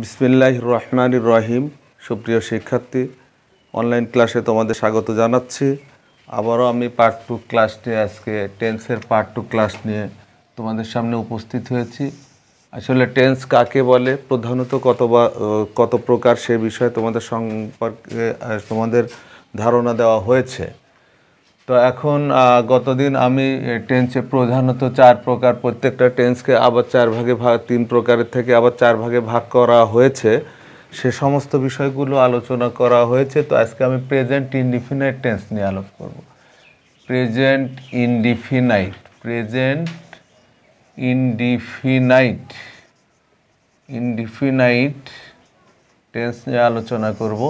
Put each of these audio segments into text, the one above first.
বিসমিল্লাহ রহমান রহিম সুপ্রিয় শিক্ষার্থী অনলাইন ক্লাসে তোমাদের স্বাগত জানাচ্ছি। আবারও আমি পার্ট টু ক্লাস নিয়ে আজকে টেন্সের পার্ট টু ক্লাস নিয়ে তোমাদের সামনে উপস্থিত হয়েছি। আসলে টেন্স কাকে বলে? প্রধানত কত বা কত প্রকার সে বিষয়ে তোমাদের সম্পর্কে তোমাদের ধারণা দেওয়া হয়েছে। তো এখন গতদিন আমি টেন্সে প্রধানত চার প্রকার, প্রত্যেকটা টেন্সকে আবার চার ভাগে ভাগ, তিন প্রকারের থেকে আবার চার ভাগে ভাগ করা হয়েছে। সে সমস্ত বিষয়গুলো আলোচনা করা হয়েছে। তো আজকে আমি প্রেজেন্ট ইনডিফিনাইট টেন্স নিয়ে আলোপ করব। Present indefinite present indefinite indefinite tense নিয়ে আলোচনা করব।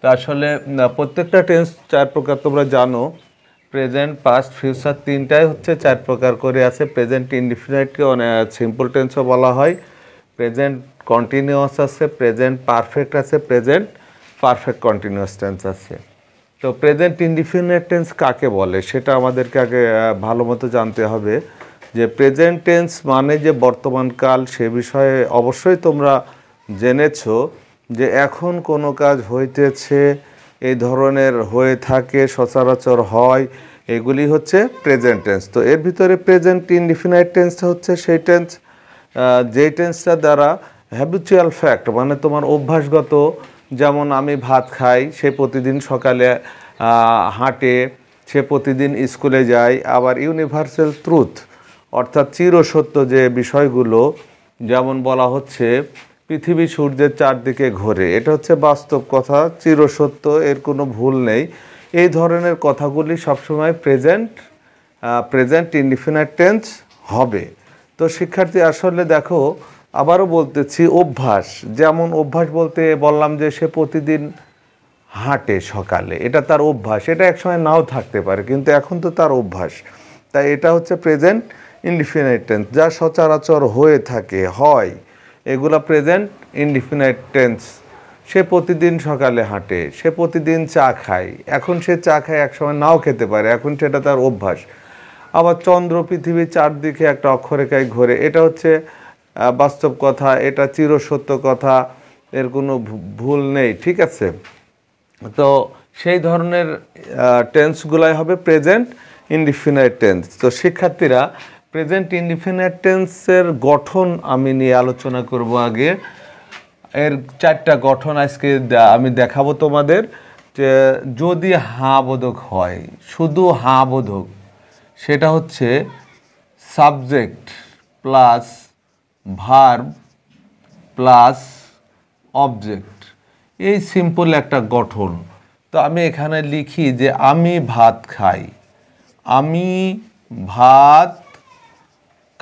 তো আসলে প্রত্যেকটা টেন্স চার প্রকার তোমরা জানো। প্রেজেন্ট পাস্ট ফিউচার তিনটাই হচ্ছে চার প্রকার করে আছে। প্রেজেন্ট ইনডিফিনাইটকে সিম্পল টেন্সও বলা হয়। প্রেজেন্ট কন্টিনিউয়াস আছে প্রেজেন্ট পারফেক্ট আছে প্রেজেন্ট পারফেক্ট কন্টিনিউয়াস টেন্স আছে। তো প্রেজেন্ট ইনডিফিনাইট টেন্স কাকে বলে? সেটা আমাদেরকে আগে ভালো মতো জানতে হবে। যে প্রেজেন্ট টেন্স মানে যে বর্তমানকাল সে বিষয়ে অবশ্যই তোমরা জেনেছো যে এখন কোনো কাজ হইতেছে এই ধরনের হয়ে থাকে, সচরাচর হয়, এগুলি হচ্ছে প্রেজেন্ট টেন্স তো এর ভিতরে প্রেজেন্ট ইনডিফিনাইট টেন্সটা হচ্ছে সেই টেন্স যেই টেন্সটা দ্বারা হ্যাবিচুয়াল ফ্যাক্ট মানে তোমার অভ্যাসগত, যেমন আমি ভাত খাই, সে প্রতিদিন সকালে হাঁটে, সে প্রতিদিন স্কুলে যায় আবার ইউনিভার্সাল ট্রুথ অর্থাৎ চিরসত্য যে বিষয়গুলো, যেমন বলা হচ্ছে পৃথিবী সূর্যের চারদিকে ঘোরে। এটা হচ্ছে বাস্তব কথা, চিরসত্য, এর কোনো ভুল নেই। এই ধরনের কথাগুলি সবসময় প্রেজেন্ট প্রেজেন্ট ইনডিফিনাইট টেন্স হবে। তো শিক্ষার্থী, আসলে দেখো, আবারও বলতেছি, অভ্যাস। যেমন অভ্যাস বলতে বললাম যে, সে প্রতিদিন হাঁটে সকালে। এটা তার অভ্যাস। এটা একসময় নাও থাকতে পারে, কিন্তু এখন তো তার অভ্যাস। তাই এটা হচ্ছে প্রেজেন্ট ইনডিফিনাইট টেন্স যা সচরাচর হয়ে থাকে, হয়। এগুলা প্রেজেন্ট ইনডিফিনাইট টেন্স সে প্রতিদিন সকালে হাঁটে, সে প্রতিদিন চা খায়। এখন সে চা খায় একসময় নাও খেতে পারে, এখন সেটা তার অভ্যাস। আবার চন্দ্র পৃথিবীর চারদিকে একটা অক্ষরেখায় ঘোরে, এটা হচ্ছে বাস্তব কথা, এটা চিরসত্য কথা, এর কোনো ভুল নেই, ঠিক আছে? তো সেই ধরনের টেন্সগুলাই হবে প্রেজেন্ট ইনডিফিনাইট টেন্স তো শিক্ষার্থীরা প্রেজেন্ট ইনডিফিনাইট টেন্সের গঠন আমি নিয়ে আলোচনা করব আগে। এর চারটা গঠন আজকে আমি দেখাবো তোমাদের যে যদি হাঁ বোধক হয়, শুধু হাঁ বোধক সেটা হচ্ছে subject plus verb plus object. এই সিম্পল একটা গঠন। তো আমি এখানে লিখি যে আমি ভাত খাই। আমি ভাত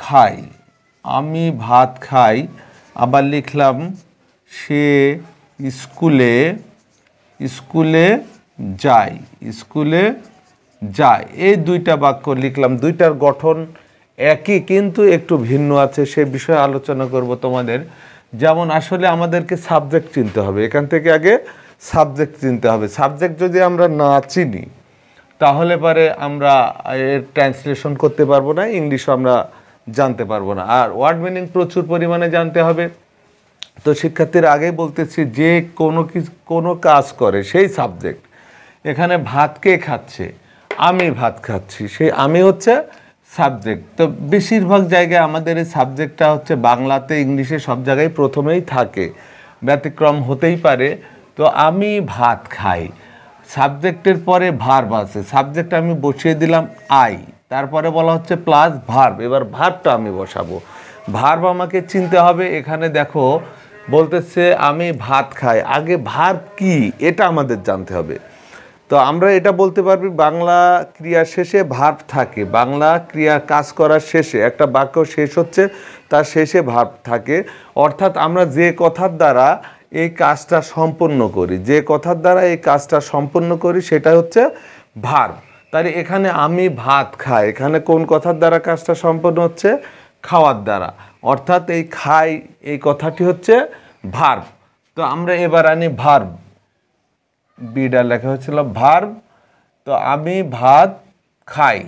খাই। আমি ভাত খাই। আবার লিখলাম, সে স্কুলে স্কুলে যায় স্কুলে যায়। এই দুইটা বাক্য লিখলাম। দুইটার গঠন একই, কিন্তু একটু ভিন্ন আছে। সে বিষয়ে আলোচনা করব তোমাদের। যেমন আসলে আমাদেরকে সাবজেক্ট চিনতে হবে। এখান থেকে আগে সাবজেক্ট চিনতে হবে। সাবজেক্ট যদি আমরা না চিনি, তাহলে পরে আমরা এর ট্রান্সলেশন করতে পারব না। ইংলিশও আমরা জানতে পারব না। আর ওয়ার্ড মিনিং প্রচুর পরিমাণে জানতে হবে। তো শিক্ষার্থীরা আগেই বলতেছি, যে কোনো কিছু কোনো কাজ করে সেই সাবজেক্ট। এখানে ভাত কে খাচ্ছে? আমি ভাত খাচ্ছি। সেই আমি হচ্ছে সাবজেক্ট। তো বেশিরভাগ জায়গায় আমাদের এই সাবজেক্টটা হচ্ছে বাংলাতে, ইংলিশে সব জায়গায় প্রথমেই থাকে। ব্যতিক্রম হতেই পারে। তো আমি ভাত খাই। সাবজেক্টের পরে ভার্ব আছে। সাবজেক্ট আমি বসিয়ে দিলাম আই। তারপরে বলা হচ্ছে প্লাস ভার্ব এবার ভার্বটা আমি বসাবো। ভার্ব আমাকে চিনতে হবে। এখানে দেখো, বলতেছে আমি ভাত খাই। আগে ভার্ব কি? এটা আমাদের জানতে হবে। তো আমরা এটা বলতে পারবি, বাংলা ক্রিয়া শেষে ভার্ব থাকে। বাংলা ক্রিয়া কাজ করার শেষে, একটা বাক্য শেষ হচ্ছে, তার শেষে ভার্ব থাকে। অর্থাৎ আমরা যে কথার দ্বারা এই কাজটা সম্পন্ন করি, যে কথার দ্বারা এই কাজটা সম্পন্ন করি সেটা হচ্ছে ভার্ব তাহলে এখানে আমি ভাত খাই। এখানে কোন কথার দ্বারা কাজটা সম্পন্ন হচ্ছে? খাওয়ার দ্বারা। অর্থাৎ এই খাই, এই কথাটি হচ্ছে ভার্ব তো আমরা এবার আনি ভার্ব বিডা লেখা হয়েছিল ভার্ব তো আমি ভাত খাই।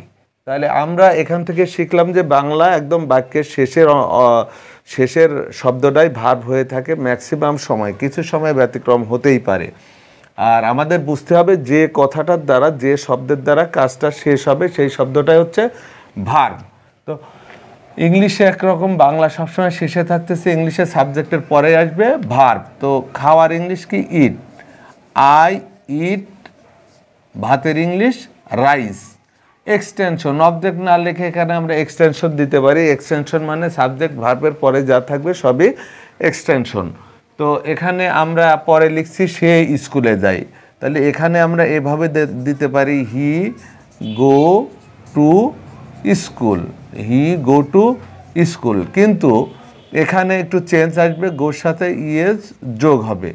তাহলে আমরা এখান থেকে শিখলাম যে বাংলা একদম বাক্যের শেষের শেষের শব্দটাই ভার্ব হয়ে থাকে ম্যাক্সিমাম সময়। কিছু সময় ব্যতিক্রম হতেই পারে। আর আমাদের বুঝতে হবে যে কথাটার দ্বারা, যে শব্দের দ্বারা কাজটা শেষ হবে, সেই শব্দটাই হচ্ছে ভার্ব। তো ইংলিশে একরকম, বাংলা সবসময় শেষে থাকতেছে, ইংলিশে সাবজেক্টের পরে আসবে ভার্ব। তো খাওয়ার ইংলিশ কি? ইট। আই ইট ভাতের ইংলিশ, রাইস। এক্সটেনশন, অবজেক্ট না লিখে এখানে আমরা এক্সটেনশন দিতে পারি। এক্সটেনশন মানে সাবজেক্ট, ভার্বের পরে যা থাকবে সবই এক্সটেনশন। তো এখানে আমরা পরে লিখছি সে স্কুলে যায়। তাহলে এখানে আমরা এভাবে দিতে পারি, he go to school, he go to school. কিন্তু এখানে একটু চেঞ্জ আসবে, গোর সাথে ইয়েস যোগ হবে।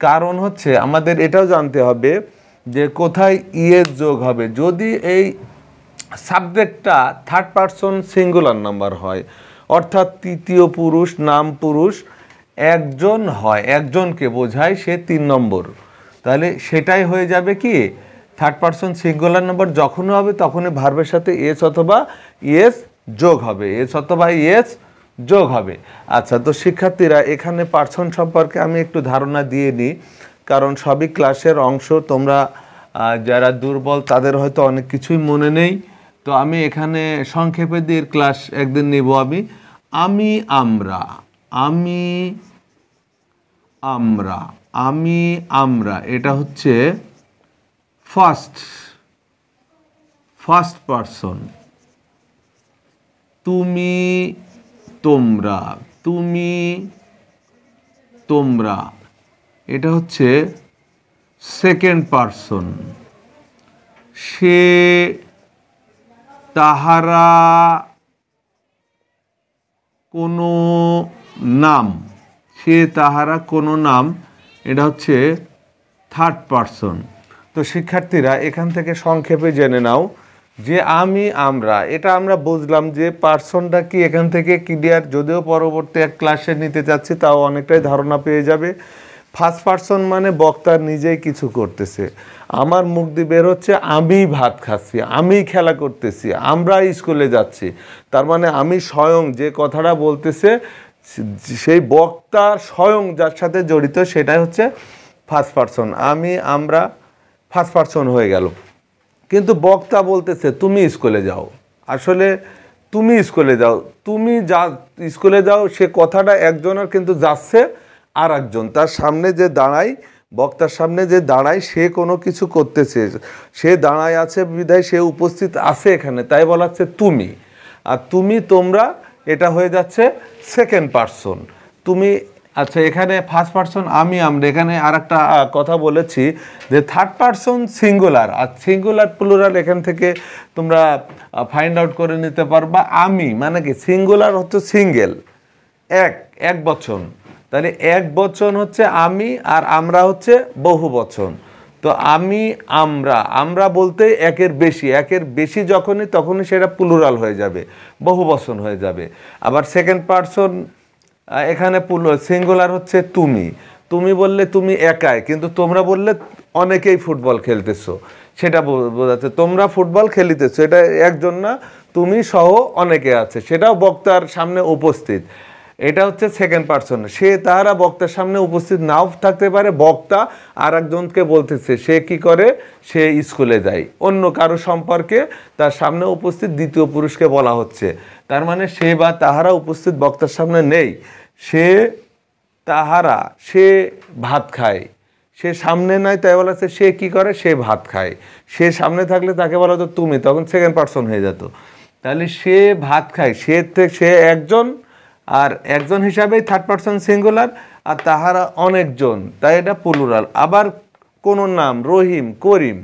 কারণ হচ্ছে আমাদের এটাও জানতে হবে যে কোথায় ইয়েস যোগ হবে। যদি এই সাবজেক্টটা থার্ড পারসন সিঙ্গুলার নাম্বার হয়, অর্থাৎ তৃতীয় পুরুষ, নাম পুরুষ একজন হয়, একজনকে বোঝায় সে তিন নম্বর। তাহলে সেটাই হয়ে যাবে কি? থার্ড পারসন সিঙ্গুলার নম্বর যখনই হবে তখনই ভার্বের সাথে এস অথবা ইয়েস যোগ হবে। এস অথবা ইয়েস যোগ হবে। আচ্ছা তো শিক্ষার্থীরা, এখানে পার্সন সম্পর্কে আমি একটু ধারণা দিয়ে নিই। কারণ সবই ক্লাসের অংশ, তোমরা যারা দুর্বল তাদের হয়তো অনেক কিছুই মনে নেই। তো আমি এখানে সংক্ষেপে দিয়ে ক্লাস একদিন নিব আমি। আমি, আমরা। আমি আমরা আমি আমরা, এটা হচ্ছে ফার্স্ট ফার্স্ট পারসন তুমি তোমরা তুমি তোমরা, এটা হচ্ছে সেকেন্ড পারসন সে তাহারা কোনো নাম। সে তাহারা কোনো নাম, এটা হচ্ছে থার্ড পারসন তো শিক্ষার্থীরা, এখান থেকে সংক্ষেপে জেনে নাও যে আমি, আমরা। এটা আমরা বুঝলাম যে পার্সনটা কি এখান থেকে ক্লিয়ার যদিও পরবর্তী এক ক্লাসে নিতে চাচ্ছি তাও অনেকটাই ধারণা পেয়ে যাবে। ফার্স্ট পার্সন মানে বক্তা নিজেই কিছু করতেছে। আমার মুখ দিয়ে বের হচ্ছে আমি ভাত খাচ্ছি আমি খেলা করতেছি আমরা স্কুলে যাচ্ছি। তার মানে আমি স্বয়ং যে কথাটা বলতেছে সেই বক্তা স্বয়ং যার সাথে জড়িত সেটাই হচ্ছে ফার্স্ট পার্সন আমি, আমরা ফার্স্ট পার্সন হয়ে গেল কিন্তু বক্তা বলতেছে, তুমি স্কুলে যাও। আসলে তুমি স্কুলে যাও। তুমি যা স্কুলে যাও, সে কথাটা একজনের কিন্তু যাচ্ছে আর একজন তার সামনে যে দাঁড়ায়, বক্তার সামনে যে দাঁড়ায়, সে কোনো কিছু করতেছে। সে দাঁড়ায় আছে বিধায়, সে উপস্থিত আছে এখানে। তাই বলা হচ্ছে তুমি। আর তুমি তোমরা এটা হয়ে যাচ্ছে সেকেন্ড পার্সন তুমি আচ্ছা এখানে ফার্স্ট পার্সন আমি, আমরা। এখানে আর কথা বলেছি যে থার্ড পার্সন সিঙ্গুলার আর সিঙ্গুলার প্লুরাল এখান থেকে তোমরা ফাইন্ড আউট করে নিতে পারবা আমি। মানে কি? সিঙ্গুলার হচ্ছে সিঙ্গেল এক এক বচন। তাহলে এক বচন হচ্ছে আমি আর আমরা হচ্ছে বহু বচন। তো আমি, আমরা আমরা বলতে একের বেশি একের বেশি যখনই তখনই সেটা প্লুরাল হয়ে যাবে বহু বচন হয়ে যাবে। আবার সেকেন্ড পার্সন এখানে সিঙ্গুলার হচ্ছে তুমি। তুমি বললে তুমি একাই, কিন্তু তোমরা বললে অনেকেই ফুটবল খেলতেছো। সেটা বোঝাচ্ছে, তোমরা ফুটবল খেলিতেছো, এটা একজন না, তুমি সহ অনেকে আছে। সেটাও বক্তার সামনে উপস্থিত। এটা হচ্ছে সেকেন্ড পার্সন সে তারা বক্তার সামনে উপস্থিত নাও থাকতে পারে, বক্তা আর একজনকে বলতেছে, সে কি করে? সে স্কুলে যায়। অন্য কারও সম্পর্কে তার সামনে উপস্থিত দ্বিতীয় পুরুষকে বলা হচ্ছে। তার মানে সে বা তাহারা উপস্থিত বক্তার সামনে নেই। সে তাহারা, সে ভাত খায়। সে সামনে নাই তাই বলা হচ্ছে, সে কি করে? সে ভাত খায়। সে সামনে থাকলে তাকে বলা হতো, তুমি তখন সেকেন্ড পার্সন হয়ে যেত। তাহলে সে ভাত খায়। সে সে একজন আর একজন হিসাবেই থার্ড পারসন সিঙ্গুলার আর তাহারা অনেকজন, তাই এটা প্লুরাল আবার কোনো নাম, রহিম, করিম।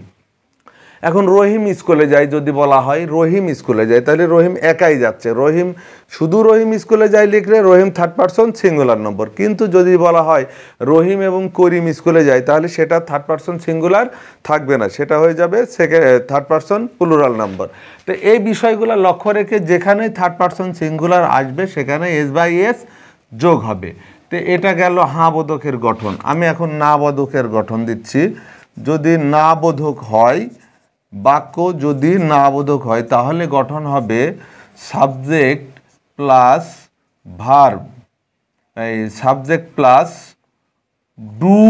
এখন রহিম স্কুলে যায় যদি বলা হয়, রহিম স্কুলে যায় তাহলে রহিম একাই যাচ্ছে। রহিম, শুধু রহিম স্কুলে যায় লিখলে Rahim third person singular number কিন্তু যদি বলা হয় রহিম এবং করিম স্কুলে যায় তাহলে সেটা থার্ড পার্সন সিঙ্গুলার থাকবে না। সেটা হয়ে যাবে second third person plural number তো এই বিষয়গুলো লক্ষ্য রেখে যেখানেই থার্ড পার্সন সিঙ্গুলার আসবে, সেখানে এস বাই এস যোগ হবে। তো এটা গেল হাঁ বোধকের গঠন। আমি এখন না বোধকের গঠন দিচ্ছি। যদি না বোধক হয় বাক্য যদি না বোধক হয়, তাহলে গঠন হবে সাবজেক্ট প্লাস ভার্ব এই subject plus do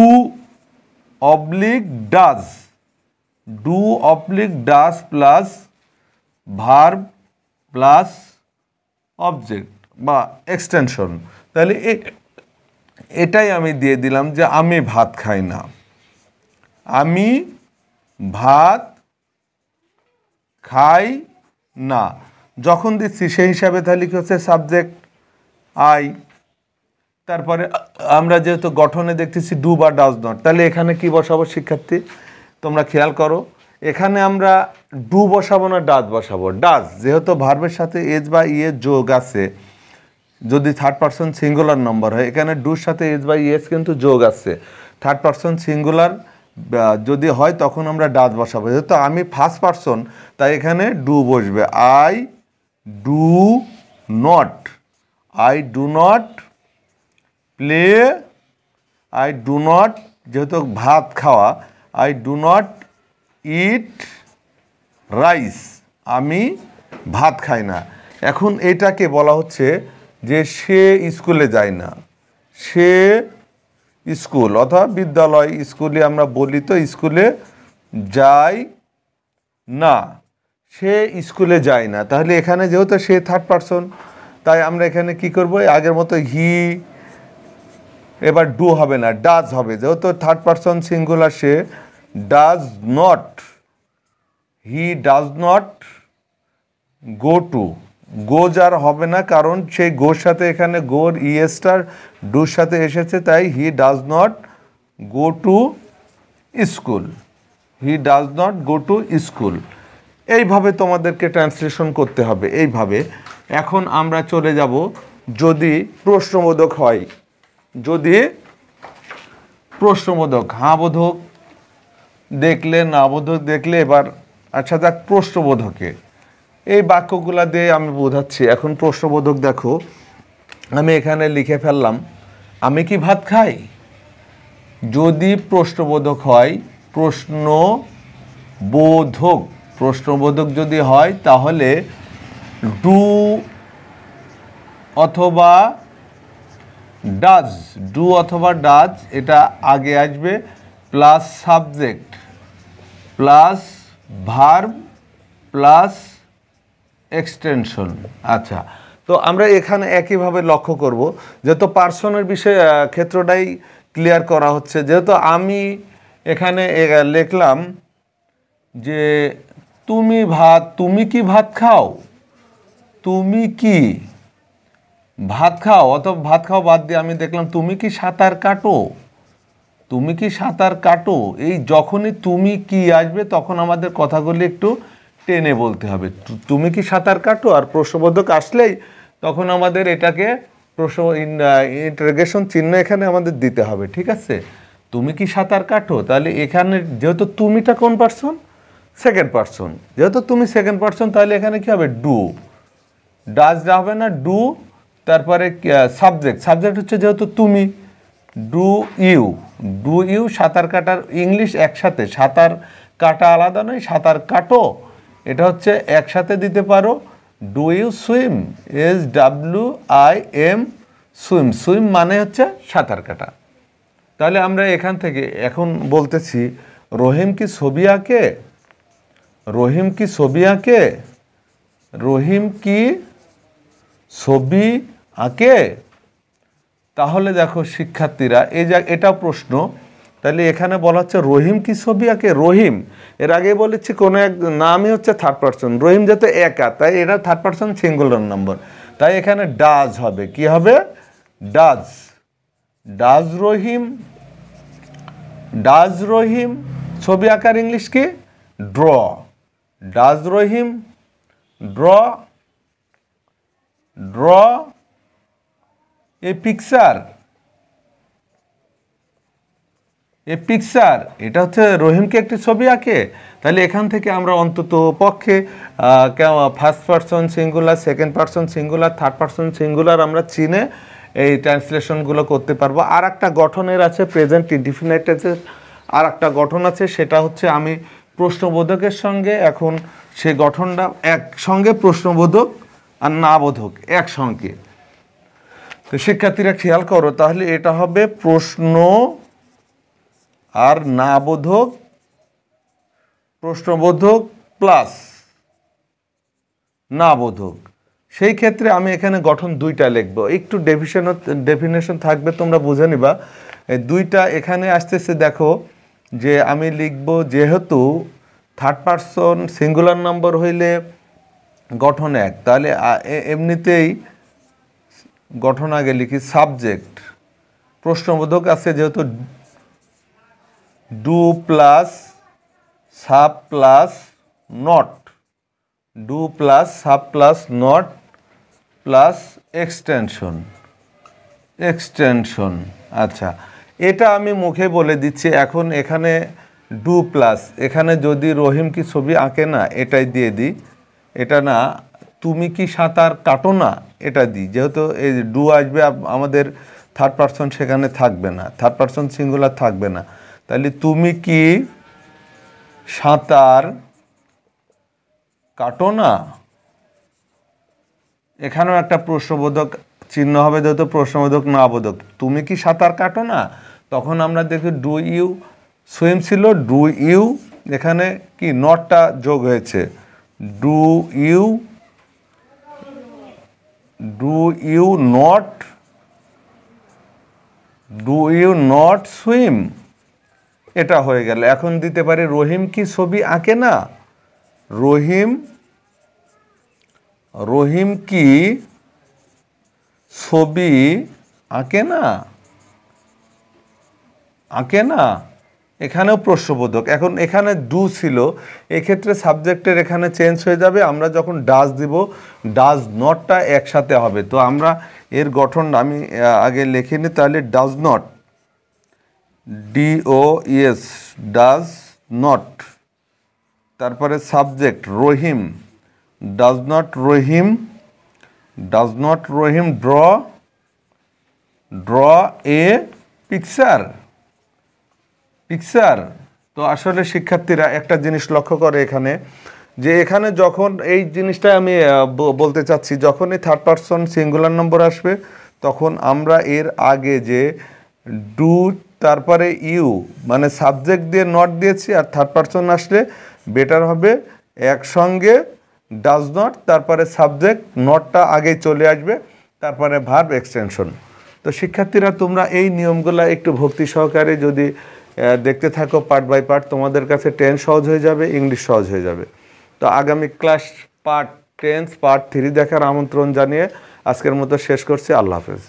oblique does do oblique does plus verb plus object বা এক্সটেনশন তাহলে এটাই আমি দিয়ে দিলাম যে আমি ভাত খাই না। আমি ভাত খাই না। যখন দিচ্ছি, সেই হিসাবে তাহলে কি হচ্ছে সাবজেক্ট আই তারপরে আমরা যেহেতু গঠনে দেখতেছি ডু বা ডাজ নট তাহলে এখানে কি বসাবো শিক্ষার্থী? তোমরা খেয়াল করো, এখানে আমরা ডু বসাবো না ডাজ বসাবো। ডাজ যেহেতু ভার্বের সাথে এজ বা ইয়ে যোগ আছে, যদি থার্ড পার্সন সিঙ্গুলার নম্বর হয়, এখানে ডুর সাথে এজ বাই ইয়েস কিন্তু যোগ আছে। থার্ড পার্সন সিঙ্গুলার যদি হয় তখন আমরা ডাজ বসাবো। যেহেতু আমি ফার্স্ট পার্সন তাই এখানে ডু বসবে। I do not I do not play I do not যেহেতু ভাত খাওয়া I do not eat rice আমি ভাত খাই না। এখন এটাকে বলা হচ্ছে যে সে স্কুলে যায় না। সে স্কুল অথবা বিদ্যালয় স্কুলে আমরা বলি তো স্কুলে যায় না, সে স্কুলে যায় না। তাহলে এখানে যেহেতু সে থার্ড পারসন তাই আমরা এখানে কি করব? আগের মতো হি এবার ডু হবে না ডাজ হবে। যেহেতু third person singular say does not he does not go to go যার হবে না, কারণ সেই গোর সাথে এখানে গোর ইয়েস্টার ডুর সাথে এসেছে, তাই he does not go to school. He does not go to school. এইভাবে তোমাদেরকে ট্রান্সলেশন করতে হবে, এইভাবে। এখন আমরা চলে যাব, যদি প্রশ্নবোধক হয়, যদি প্রশ্নবোধক, হাঁ বোধক, দেখলে, না বোধক, দেখলে এবার আচ্ছা দেখ প্রশ্নবোধকে। এই বাক্যগুলা দিয়ে আমি বোঝাচ্ছি। এখন প্রশ্নবোধক দেখো, আমি এখানে লিখে ফেললাম, আমি কি ভাত খাই? যদি প্রশ্নবোধক হয় প্রশ্ন বোধক প্রশ্নবোধক যদি হয়, তাহলে ডু অথবা ডাজ, ডু অথবা ডাজ, এটা আগে আসবে, plus subject, plus verb, plus extension আচ্ছা তো আমরা এখানে একইভাবে লক্ষ্য করব, যেহেতু পার্সনের বিষয়ে ক্ষেত্রটাই ক্লিয়ার করা হচ্ছে। যেহেতু আমি এখানে লিখলাম যে তুমি ভাত, তুমি কি ভাত খাও? তুমি কি ভাত খাও? অথবা ভাত খাও বাদ দিয়ে আমি দেখলাম, তুমি কি সাঁতার কাটো? তুমি কি সাঁতার কাটো? এই যখনই তুমি কি আসবে, তখন আমাদের কথাগুলি একটু টেনে বলতে হবে। তুমি কি সাঁতার কাটো? আর প্রশ্নবোধক আসলেই তখন আমাদের এটাকে প্রশ্ন ইন্টারগেশন চিহ্ন এখানে আমাদের দিতে হবে, ঠিক আছে? তুমি কি সাঁতার কাটো? তাহলে এখানে যেহেতু তুমিটা কোন পার্সন সেকেন্ড পার্সন যেহেতু তুমি সেকেন্ড পার্সন তাহলে এখানে কি হবে? ডু ডাজ হবে না? ডু তারপরে সাবজেক্ট সাবজেক্ট হচ্ছে যেহেতু তুমি। ডু ইউ ডু ইউ সাঁতার কাটার ইংলিশ একসাথে। সাঁতার কাটা আলাদা নয়, সাঁতার কাটো। এটা হচ্ছে একসাথে দিতে পারো। Do you swim S W I M swim swim মানে হচ্ছে সাঁতার কাটা। তাহলে আমরা এখান থেকে এখন বলতেছি, রহিম কি ছবি আঁকে? রহিম কি ছবি আঁকে? রহিম কি ছবি আঁকে? তাহলে দেখো শিক্ষার্থীরা, এই যা এটা প্রশ্ন তাহলে এখানে বলা হচ্ছে রহিম কি ছবি আঁকে? রহিম। এর আগে বলেছি কোনো এক নামই হচ্ছে থার্ড পার্সন রহিম যাতে একা, তাই এটা থার্ড পার্সন সিঙ্গুলার নম্বর তাই এখানে ডাজ হবে। কি হবে? Does. Does Rahim. Does Rahim. ছবি আঁকার ইংলিশ কি? Draw. Does Rahim. Draw. Draw. A picture a picture এটা হচ্ছে রহিমকে একটি ছবি আঁকে। তাহলে এখান থেকে আমরা অন্তত পক্ষে first person singular second person singular third person singular আমরা চিনে এই ট্রান্সলেশনগুলো করতে পারব। আর একটা গঠনের আছে প্রেজেন্ট ইনডিফিনাইটের আর একটা গঠন আছে, সেটা হচ্ছে আমি প্রশ্নবোধকের সঙ্গে, এখন সে গঠনটা একসঙ্গে প্রশ্নবোধক আর না বোধক একসঙ্গে। তো শিক্ষার্থীরা খেয়াল করো, তাহলে এটা হবে প্রশ্ন আর না বোধক প্রশ্নবোধক প্লাস না বোধক সেই ক্ষেত্রে আমি এখানে গঠন দুইটা লিখব। একটু ডেফিনেশন ডেফিনেশন থাকবে, তোমরা বুঝে নিবা। দুইটা এখানে আসতেছে, দেখো, যে আমি লিখব যেহেতু থার্ড পারসন সিঙ্গুলার নাম্বার হইলে গঠন এক। তাহলে এমনিতেই গঠন আগে লিখি সাবজেক্ট প্রশ্নবোধক আছে যেহেতু do plus sub plus not. Do plus sub plus not plus extension. Extension আচ্ছা। এটা আমি মুখে বলে দিচ্ছি, এখন এখানে ডু প্লাস, এখানে যদি রহিম কি ছবি আঁকে না, এটাই দিয়ে দিই। এটা না, তুমি কি সাঁতার কাটো না, এটা দিই। যেহেতু এই ডু আসবে আমাদের থার্ড পারসন সেখানে থাকবে না থার্ড পারসন সিঙ্গুলার থাকবে না। তাহলে তুমি কি সাঁতার কাটো না? এখানেও একটা প্রশ্নবোধক চিহ্ন হবে, যেহেতু প্রশ্নবোধক না বোধক। তুমি কি সাঁতার কাটো না? তখন আমরা দেখি ডু ইউ সুইম ছিল ডু ইউ এখানে কি, নটটা যোগ হয়েছে। Do you do you not do you not swim এটা হয়ে গেল। এখন দিতে পারি রহিম কি ছবি আঁকে না? রহিম রহিম কি ছবি আঁকে না? আঁকে না? এখানেও প্রশ্নবোধক। এখন এখানে ডু ছিল। এক্ষেত্রে সাবজেক্টের এখানে চেঞ্জ হয়ে যাবে। আমরা যখন ডাজ দিব ডাজ নটটা একসাথে হবে। তো আমরা এর গঠন আমি আগে লিখে নিই তাহলে does not D O E S does not তারপরে subject Rahim does not Rahim does not Rahim draw draw a picture picture তো আসলে শিক্ষার্থীরা একটা জিনিস লক্ষ্য করে এখানে, যে এখানে যখন এই জিনিসটা আমি বলতে চাচ্ছি, যখনই থার্ড পারসন সিঙ্গুলার নম্বর আসবে, তখন আমরা এর আগে যে ডু তারপরে ইউ মানে সাবজেক্ট দিয়ে নট দিয়েছি আর থার্ড পারসন আসলে বেটার হবে। একসঙ্গে ডাজ নট তারপরে সাবজেক্ট নটটা আগেই চলে আসবে, তারপরে ভার্ব এক্সটেনশন তো শিক্ষার্থীরা, তোমরা এই নিয়মগুলো একটু ভক্তি সহকারে যদি দেখতে থাকো পার্ট বাই পার্ট তোমাদের কাছে টেন সহজ হয়ে যাবে ইংলিশ সহজ হয়ে যাবে। তো আগামী class part tense part three দেখার আমন্ত্রণ জানিয়ে আজকের মতো শেষ করছি। আল্লাহ হাফেজ।